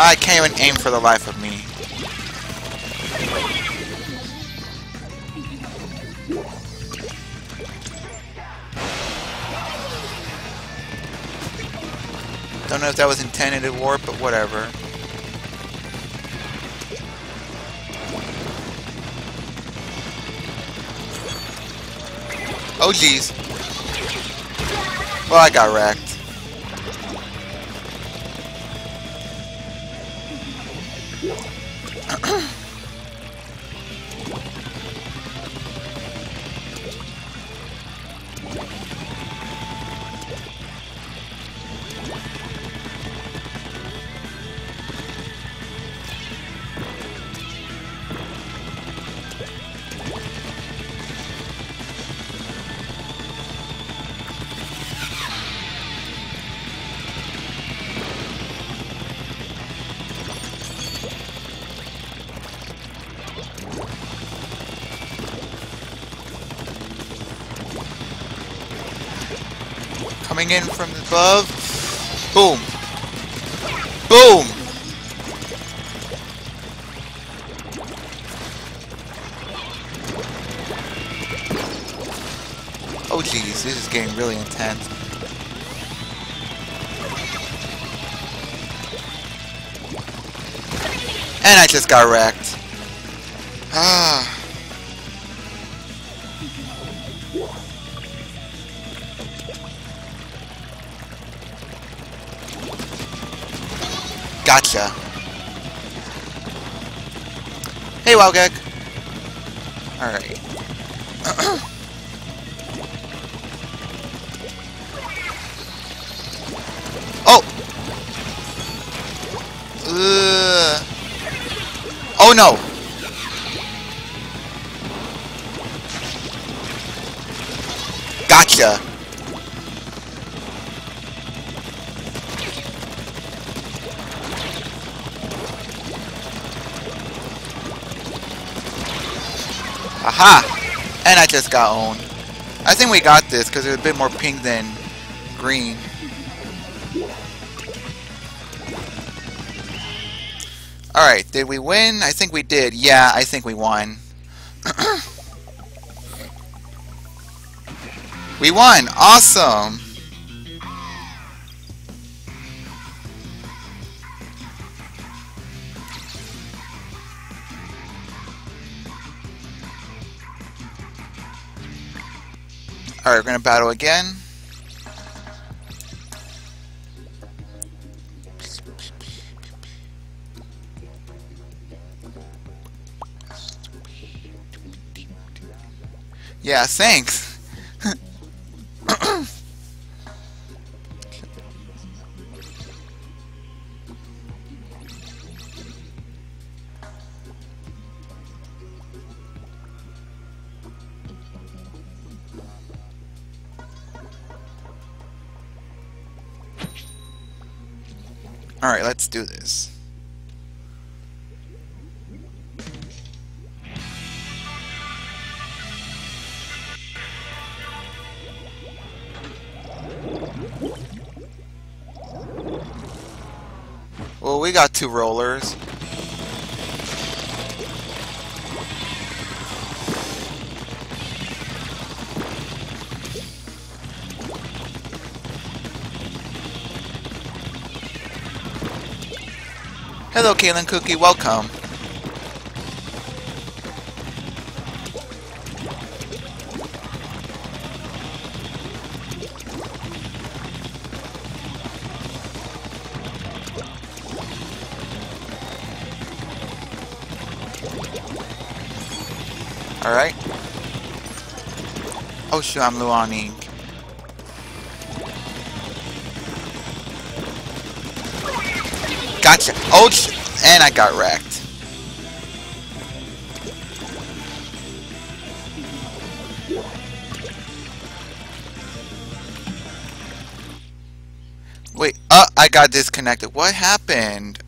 I can't even aim for the life of me. Don't know if that was intended to warp, but whatever. Oh jeez. Well, I got wrecked. Ahem. Coming in from above. Boom. Boom! Oh jeez, this is getting really intense. And I just got wrecked. Ah. Gotcha. Hey, Wowgag. Alright. oh! Uh. Oh no! Gotcha! Aha! And I just got owned. I think we got this because it's a bit more pink than green. Alright, did we win? I think we did. Yeah, I think we won. we won! Awesome! Alright, we're gonna battle again. Yeah, thanks. Alright, let's do this. Well, we got two rollers. Hello, Kaylin Cookie. Welcome. Alright. Oh shoot, I'm low. Gotcha. Oh, and I got wrecked. Wait, uh, I got disconnected. What happened?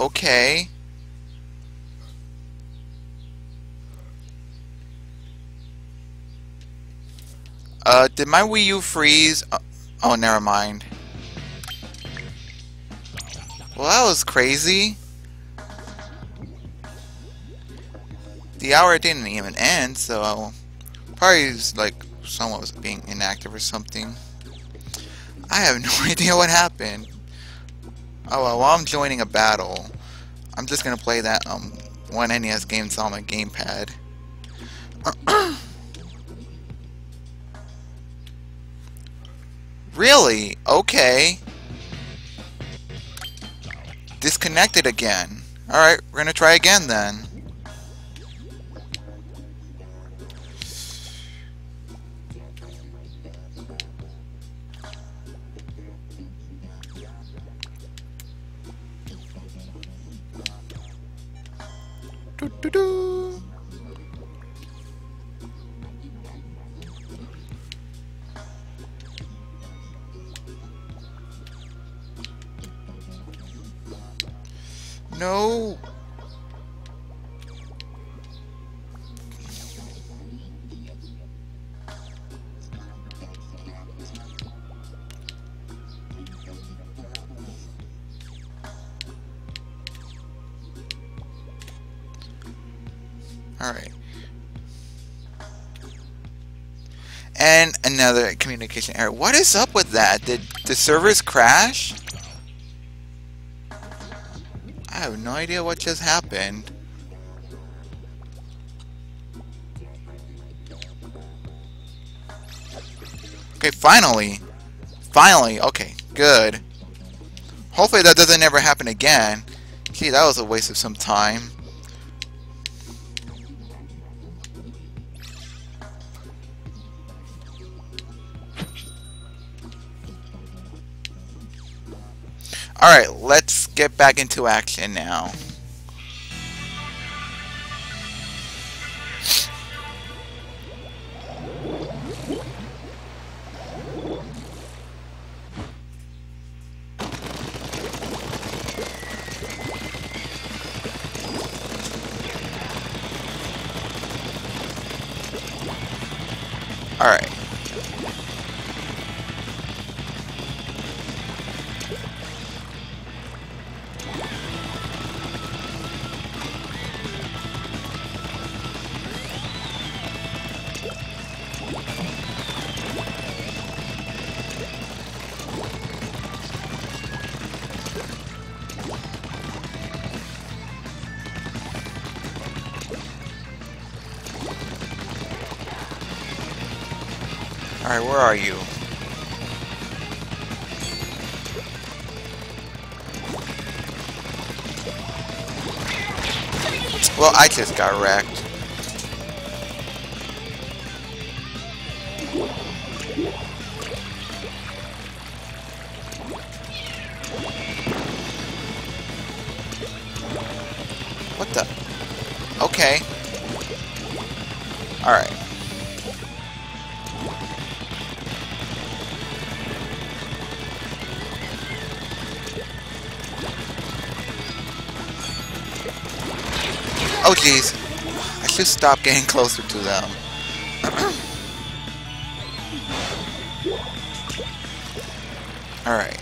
Okay. Uh, did my Wii U freeze? Uh, oh, never mind. Well, that was crazy. The hour didn't even end, so probably was like someone was being inactive or something. I have no idea what happened. Oh well, while I'm joining a battle, I'm just gonna play that um one NES game on my gamepad. really? Okay. Disconnected again. Alright, we're gonna try again then. No. Alright. And another communication error. What is up with that? Did the servers crash? I have no idea what just happened. Okay, finally. Finally. Okay, good. Hopefully that doesn't ever happen again. Gee, that was a waste of some time. Alright, let's get back into action now. Alright, where are you? Well, I just got wrecked. Oh jeez. I should stop getting closer to them. Alright.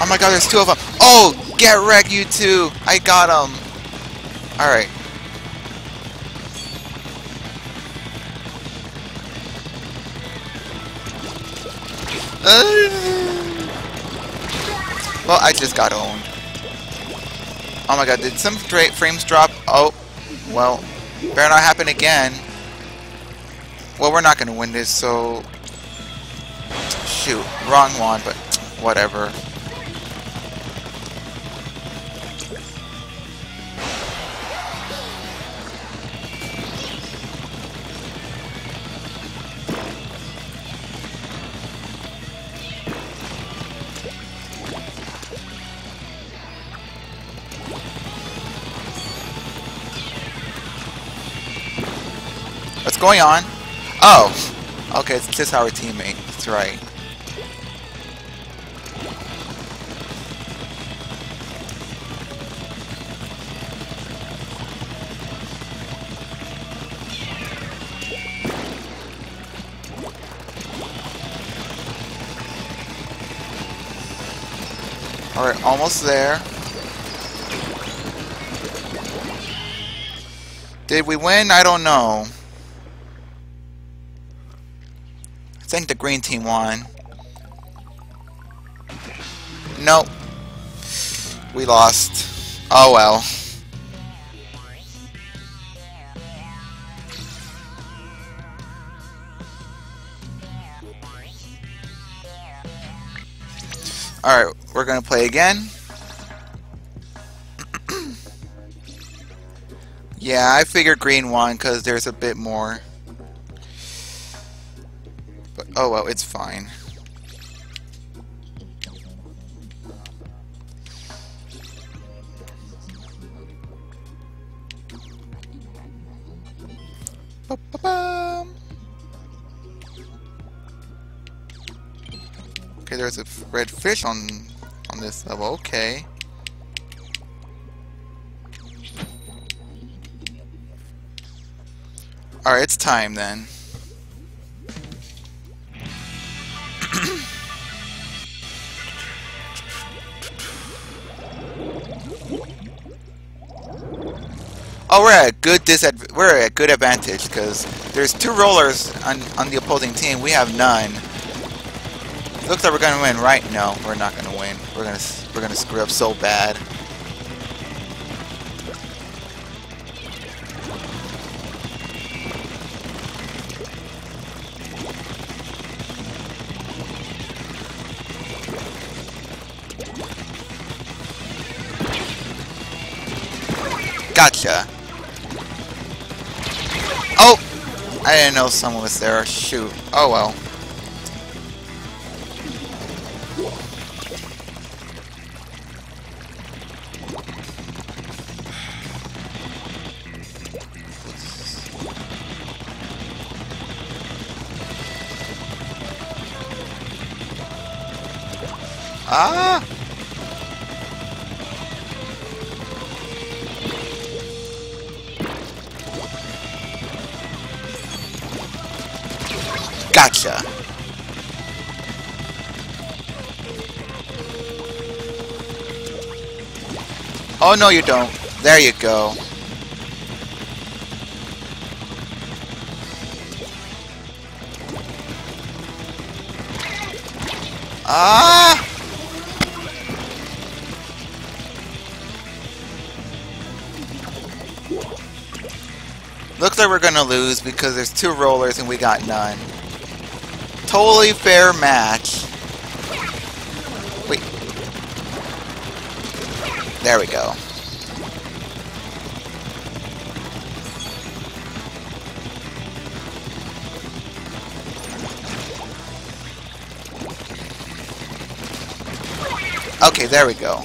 Oh my god, there's two of them. Oh, get wrecked, you two. I got them. Alright. Well, I just got owned. Oh my god, did some frames drop? Oh, well, better not happen again. Well, we're not going to win this, so... Shoot, wrong one, but whatever. What's going on? Oh! Okay, it's just our teammate. That's right. Alright, almost there. Did we win? I don't know. Think the green team won. Nope. We lost. Oh well. Alright, we're gonna play again. yeah, I figured green won because there's a bit more. Oh well, it's fine. Ba -ba -ba. Okay, there's a red fish on on this level. Okay. Alright, it's time then. Oh, we're at good we're at good advantage because there's two rollers on on the opposing team. We have none. Looks like we're gonna win, right? No, we're not gonna win. We're gonna we're gonna screw up so bad. I didn't know someone was there. Shoot. Oh well. Ah! Gotcha. Oh, no you don't. There you go. Ah! Looks like we're gonna lose because there's two rollers and we got none. Totally fair match. Wait. There we go. Okay, there we go.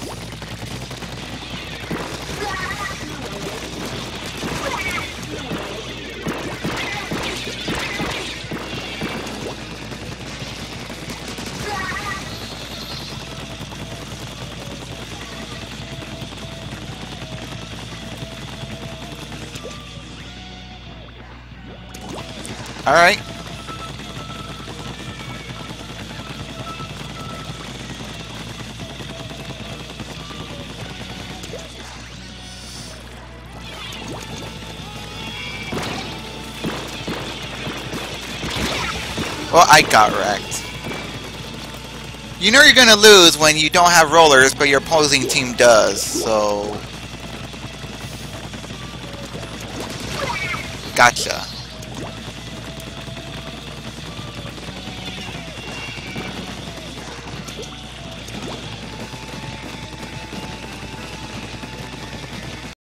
Alright. Well, I got wrecked. You know you're gonna lose when you don't have rollers, but your opposing team does, so... Gotcha.